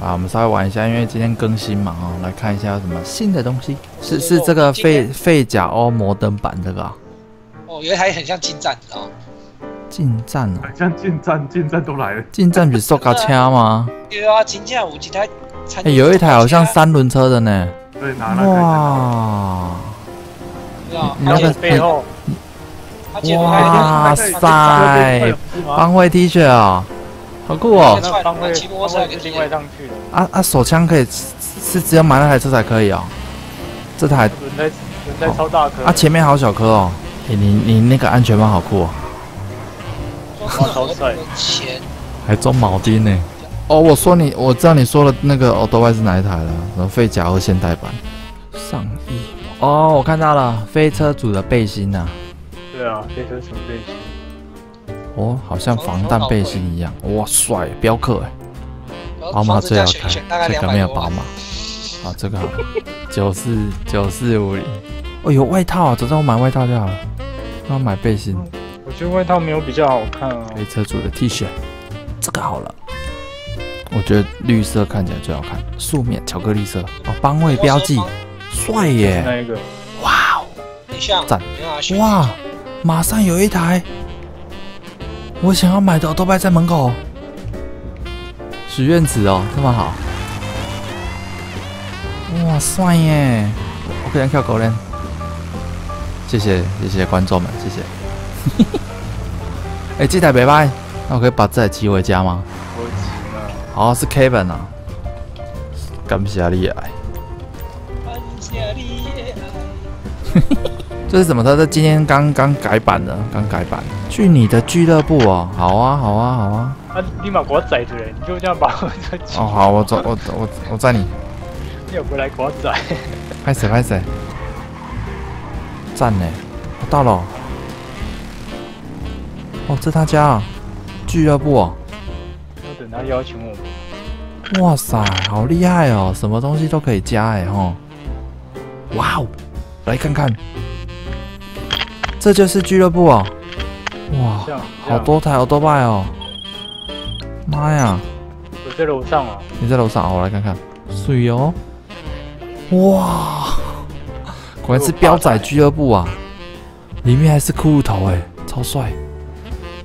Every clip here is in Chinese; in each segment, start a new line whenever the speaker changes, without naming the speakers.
啊，我们稍微玩一下，因为今天更新嘛，哦，来看一下有什么新的东西。是是这个废废甲欧摩登版这个啊？
哦，有一台很像近战，知道吗？
近战哦，
像近战，近战都来了。
近战比塑胶车吗？
有啊，近战有几台。
哎，有一台好像三轮车的呢。
对，拿了。哇！
你那个背后。
哇塞！帮会 T 恤啊，好酷哦！
帮会骑摩托车另外上去
啊啊！手枪可以是只有买那台车才可以哦。这台
轮胎轮胎超大颗
啊！前面好小颗哦。哎，你你那个安全帽好酷哦。
超帅！
钱
还装铆钉呢。哦，我说你，我知道你说的那个奥，多外是哪一台了？什么废甲和现代版？上衣哦，我看到了，飞车组的背心呐。
对啊，飞车组背心。
哦，好像防弹背心一样。哇，帅，镖客哎。宝马最好看，这个没有宝马。好，这个好。九四九四五零。哦，有外套，早知道我买外套就好了。要买背心。
我觉得外套没有比较好看啊。
飞车主的 T 恤，这个好了。我觉得绿色看起来最好看，素面巧克力色哦，帮位标记，帅耶！
那一个，
哇哦，
赞！
哇，马上有一台，我想要买的都摆在门口，许愿池哦，这么好，哇，帅耶！我可以跳狗链，谢谢谢谢观众们，谢谢。哎，这台没卖，那我可以把这台骑回家吗？哦，是 Kevin 啊，感谢你爱，感谢你爱。这是什么？他这今天刚刚改版的，刚改版。去你的俱乐部哦，好啊，好啊，好啊。
啊，立马给我载着嘞！你就这样把我 载。
哦，好，我走，我我我载你。
你有过来给我载？
拍谁？拍谁？赞呢！我到了。哦，这他家啊，俱乐部哦。
他邀请我，
哇塞，好厉害哦！什么东西都可以加哎吼！哇哦，来看看，这就是俱乐部哦！哇，好多台好多拜哦！妈呀！
我在楼上啊！
你在楼上啊，我来看看，水哦！哇，果然是标仔俱乐部啊！里面还是骷髅头哎，超帅！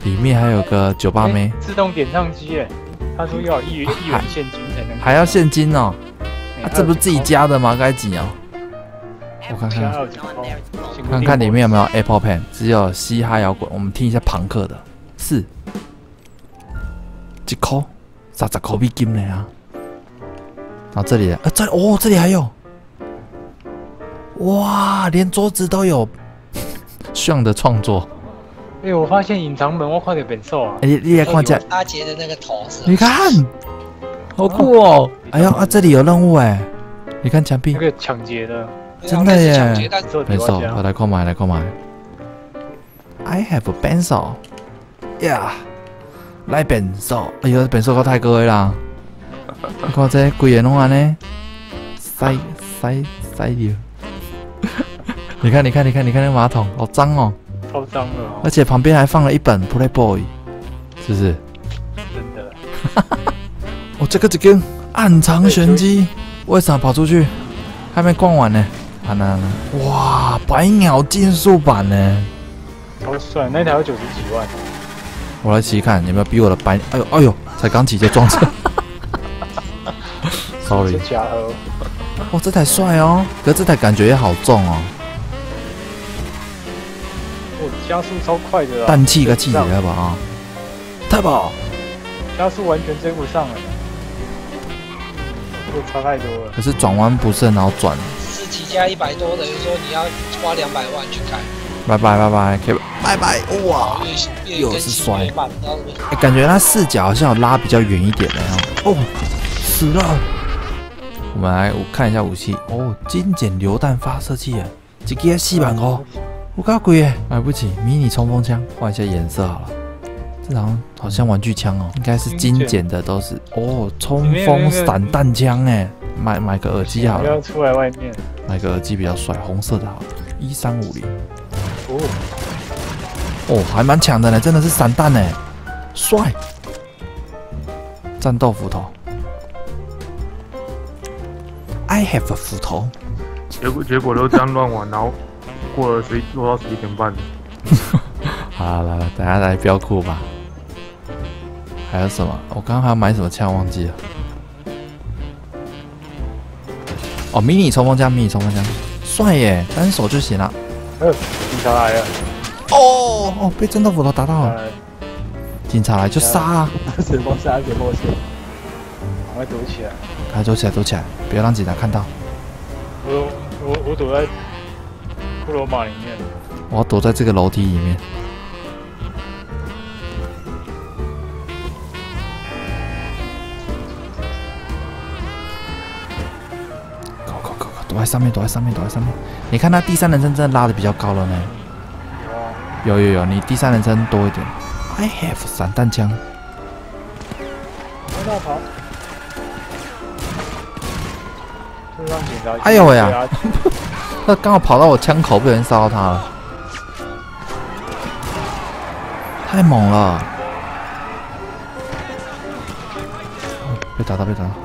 里面还有个酒吧妹，
自动点唱机哎。他说要一元一元现金才能，
还要现金哦？这不是自己家的吗？该几哦？我看看，看看里面有没有 Apple Pen，只有嘻哈摇滚。我们听一下朋克的，四，几颗，啥子口币金的啊？然后这里，啊这哦这里还有，哇，连桌子都有，炫的创作。
哎，我发现隐藏门，我快点变瘦啊！
哎，你来看一下
阿杰的那个头是？
你看，好酷哦！哎呦啊，这里有任务哎！你看墙壁，
那个抢劫的，
真
的耶！变瘦，我来购买，来购买。I have a pencil，呀，来变瘦！哎呦，变瘦够太贵啦！你看这贵人弄安呢，塞塞塞掉！你看，你看，你看，你看那马桶，好脏哦！
超脏了，
而且旁边还放了一本 Playboy，是不是？
真的。
哦，这个这个暗藏玄机，为啥跑出去？还没逛完呢。啊那哇，百鸟竞速版呢？
超帅，那条九十几万。
我来骑看有没有比我的百，哎呦哎呦，才刚骑就撞车。Sorry。哦，这台帅哦，可这台感觉也好重哦。
加速超快的，
氮气跟气体了吧啊！太棒，
加速完全追不上了，这差太多了。
可是转弯不是很好转。
是提加一百多，等于说你要花两百万去开。
拜拜拜拜，可以拜拜哇！又是摔，感觉它视角好像有拉比较远一点的哦。死了！我们来看一下武器哦，精简榴弹发射器，这个四万哦。我搞贵耶，买不起。迷你冲锋枪，换一下颜色好了。这好像好像玩具枪哦，应该是精简的，都是哦。冲锋散弹枪哎，买买个耳机好了。不
要出来外面。
买个耳机比较帅，红色的好。一三五零。哦，哦，还蛮强的呢，真的是散弹呢，帅。战斗斧头。I have a 斧头。
结果结果都这样乱玩，然后过了十落到十一点半。
好了，来了，等下来标库吧。还有什么？我刚刚还要买什么枪忘记了。哦，迷你冲锋枪，迷你冲锋枪，帅耶！单手就行了。
呃，警察来了。
哦哦，被战斗斧头打到了。警察来就杀啊！
什么杀？什么杀？赶快躲起来！
快躲起来，躲起来！不要让警察看到。
我我我躲在骷髅马里面。
我要躲在这个楼梯里面。躲在上面，躲在上面，躲在上面。你看他第三人称真的拉的比较高了呢。有有有，你第三人称多一点。I have 散弹枪。
跑！
哎呦喂呀！他刚好跑到我枪口，被人烧到他了。太猛了！被打到，被打到。